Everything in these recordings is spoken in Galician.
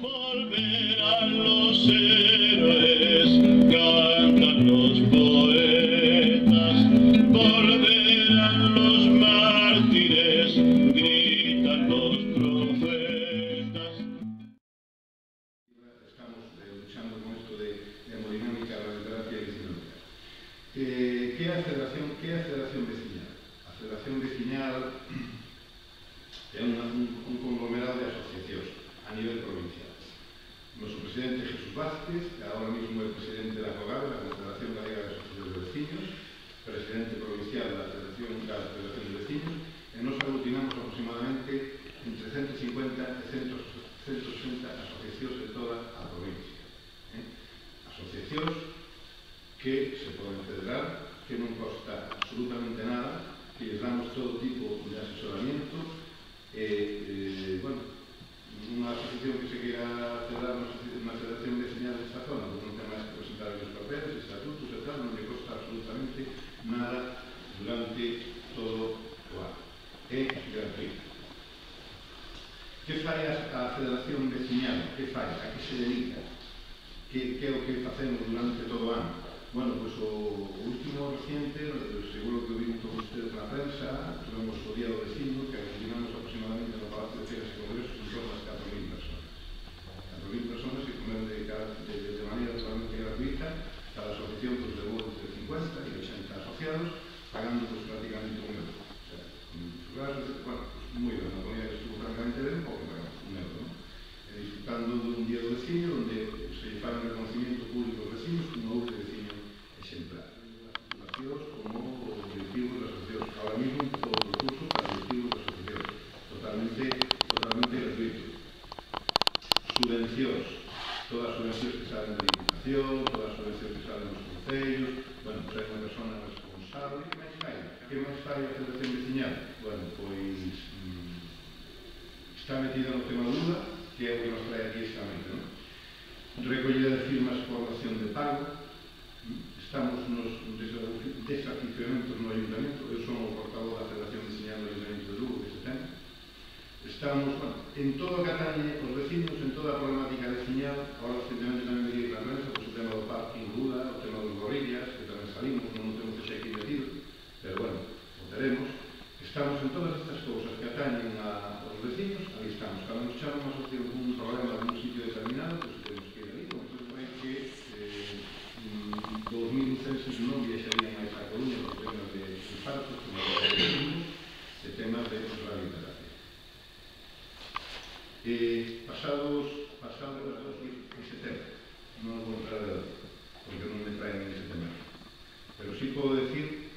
Volverán los héroes, cantan los poetas, volverán los mártires, gritan los profetas. Estamos eh, luchando con esto de, de hemodinámica, radioterapia y dinámica. Eh, ¿Qué é a Federación, que é a Federación Veciñal? A Federación Veciñal é un, conglomerado de asociacións a nivel provincial. Noso presidente Jesús Vázquez, que agora mismo é presidente da COGAB, da Confederación Galega de Asociacións de Vecinos, presidente provincial da Federación da Federación de Vecinos, e nos aglutinamos aproximadamente entre 150 e 160 asociacións de toda a provincia. Eh? Asociacións que se poden federar, que non costa absolutamente nada, que les damos todo tipo de asesoramiento, eh, eh, bueno, unha asociación que seguirá unha Federación señales desta zona, non ten máis que presentar os papeles, estatutos e tal, non lle costa absolutamente nada durante todo o ano. É gratuito. Que fai a Federación Vecinal? Que fai? A que se dedica? Que, que é o que facemos durante todo o ano? Bueno, pois pues, o, o último reciente, seguro que o viron todos ustedes na prensa, tuvemos subvencións, todas as subvencións que salen da Diputación, todas as subvencións que salen dos concellos, bueno, pois hai unha persona responsable, que máis fai? Que máis fai a Federación Veciñal? Bueno, pois mm, está metida no tema duda, que é o que nos trae aquí esta noite, non? Recollida de firmas por acción de pago, estamos nos desaficionamentos no ayuntamento, eu son o estamos, bueno, en todo Catañe, os vecinos, en toda a problemática de Suñal, ahora recientemente tamén me diría a prensa, pues, o tema do parking Buda, o tema dos gorillas, que tamén salimos, non temos que aquí metido, pero bueno, votaremos. Estamos en todas estas cousas que atañen a, aos vecinos, ali estamos. Cando nos chaman a solución un problema de un sitio determinado, pues, temos que ir ali, como se sabe que eh, 2.000 censos non viaxarían máis a Coruña por temas de infartos, temas de, de temas de realidade. Eh, pasados, pasados, pasados ese tema, non vou entrar porque non me traen ese tema. Pero sí podo decir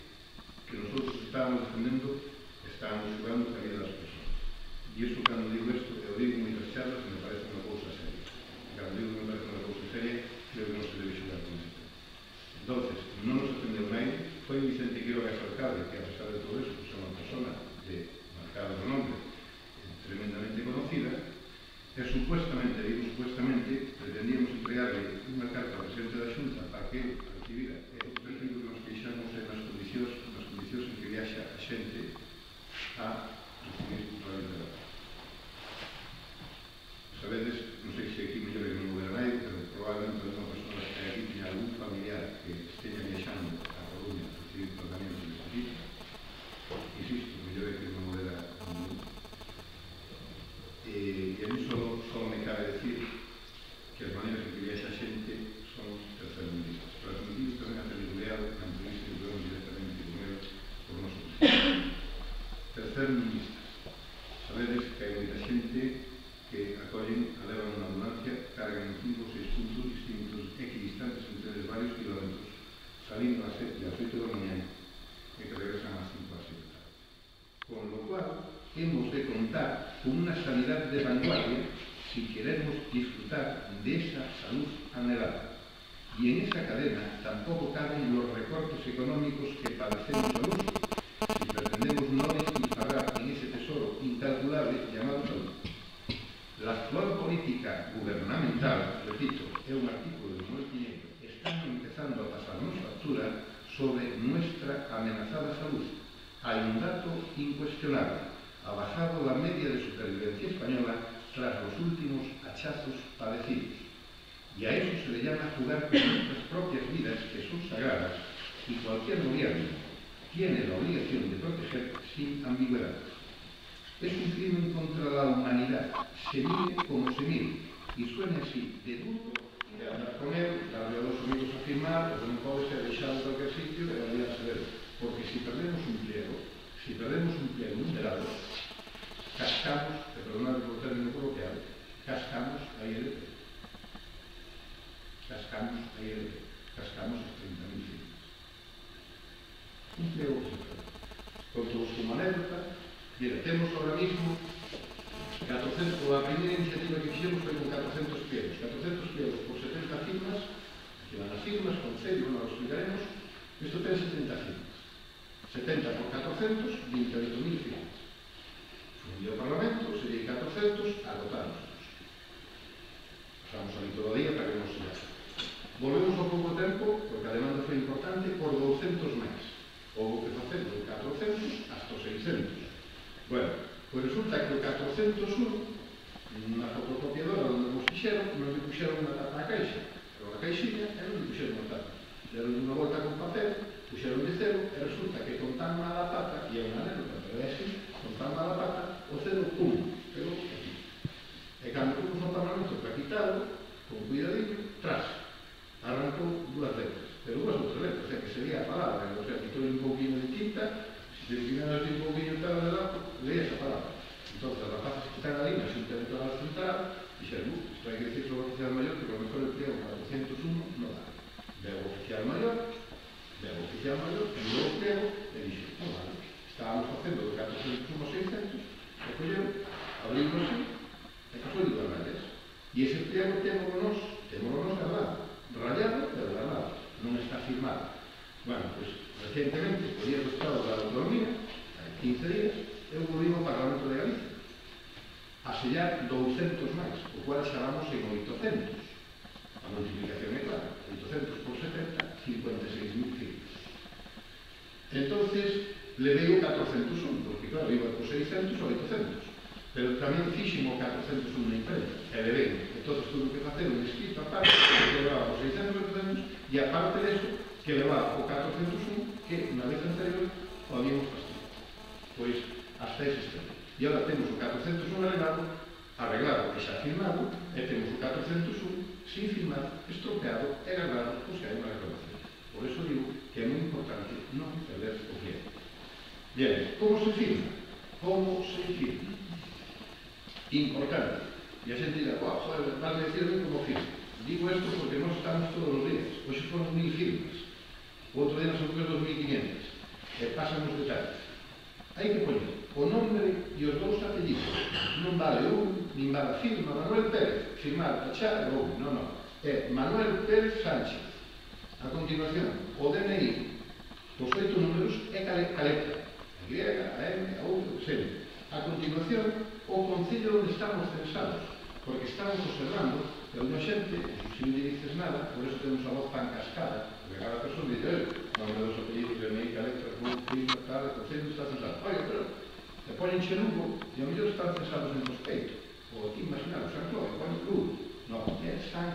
E, e a mí só, só me cabe decir que as maneiras en que viaxa a xente son tercermundistas. Para os mundios tamén a peligroado, antes que vemos directamente con el, por noso Tercermundistas. Sabedes que hai moita xente que acollen, alevan unha ambulancia, cargan en cinco ou seis puntos distintos equidistantes entre eles varios kilómetros, salindo a sete e a sete da mañá e que regresan a cinco a sete. Con lo cual, hemos de contar con una sanidad de vanguardia si queremos disfrutar de esa salud anhelada. Y en esa cadena tampoco caben los recortes económicos que padecemos al uso, si pretendemos no despilfarrar en ese tesoro incalculable llamado salud. La actual política gubernamental, repito, es un artículo de Manuel Piñeiro, están empezando a pasarnos factura sobre nuestra amenazada salud. Hay un dato incuestionable. ha bajado la media de supervivencia española tras los últimos hachazos padecidos. Y a eso se le llama jugar con nuestras propias vidas que son sagradas y cualquier gobierno tiene la obligación de proteger sin ambigüedad. Es un crimen contra la humanidad, se mide como se mide, y suena así, de duro y de andar con él, darle a los amigos a firmar, o no puede ser echado a cualquier sitio, de la vida porque si perdemos un Si perdemos un pie numerado, cascamos, e perdonade o término coloquial, cascamos a ILP. Cascamos a ILP. Cascamos os 30.000 filhos. Cumple o objetivo. Contou como anécdota, mira, temos ahora mismo 400, a primeira iniciativa que fixemos foi con 400 pies. 400 pies por 70 firmas, que van as firmas, concello, non lo explicaremos, isto ten 70 firmas. 70 por 400, 28.000 firmas. día o Parlamento, sería 400, agotamos. Pasamos ali todo o día, se xa. Volvemos ao pouco tempo, porque a demanda foi importante, por 200 máis. Houve que facer de 400 hasta 600. Bueno, pois resulta que o 401, na fotocopiadora onde nos fixeron, nos puxeron unha tapa a caixa. Pero a caixinha, e non puxeron unha tapa. Deron unha volta con papel, puxeron de cero e resulta que con tan mala pata, e é unha anécdota, pero é así, con tan mala pata, o cero pum, pero aquí. E cando fomos ao Parlamento para quitalo, con cuidadillo, tras, arrancou dúas letras, pero dúas outras letras, é que sería a palabra, o sea, quitou un pouquinho de tinta, se te eliminaras un pouquinho tal de lado lees a palabra. Entón, as rapaces que están ali, na xunta electoral central, dixeron, isto hai que decirlo a oficial maior, que o mejor empleo para 201 no dá. Debo chamalo e eu creo e dixo, non vale, estábamos facendo 400 e colleu, abrimose e pasou de Baralles e ese pliego temos nos temos nos rallado, rallado e rallado non está firmado bueno, pois pues, recientemente podía do Estado da Autonomía hai 15 días eu volví ao Parlamento de Galicia. A sellar 200 máis o cual xalamos en 800 a multiplicación é clara 800 por 70 56.000 firmas Entonces, levei o 401, porque claro, iba por 600 ou 800. Pero tamén fixen o 401 na imprenta, e levei. Entón, tuve que facer un escrito aparte, que levaba os 600 ou 800, e aparte deso, que levaba o 401, que na vez anterior o habíamos pasado. Pois, hasta ese extremo. E agora temos o 401 arreglado, arreglado e xa firmado, e temos o 401 sin firmar, estropeado e agarrado, pois que hai unha reclamación. Por eso digo que é moi importante non saber o que é. Bien, como se firma? Como se firma? Importante. E a xente dirá, wow, joder, vas decirme como firma. Digo isto porque nós estamos todos os días. Hoxe foron mil firmas. O outro día nos ocorreron 2.500. E pasan os detalles. Hai que poñer o nombre e os dous apellidos. Non vale un, nin vale a firma Manuel Pérez. Firmar, tachar, ou, non, non. É Manuel Pérez Sánchez. A continuación, o DNI, Os feitos números é caleta, Y, M, a O, sempre. A continuación, o concello onde estamos censados, porque estamos observando que unha xente, se non dices nada, por eso temos a voz tan cascada, porque cada persona dice, nome non me dos apellidos de mei, caleta, concello, tal, concello está censado. Oye, pero, te ponen xerugo, e a mellor están censados en peito. O ti imaginaros, San Clodo, ponen Lugo. Non, é San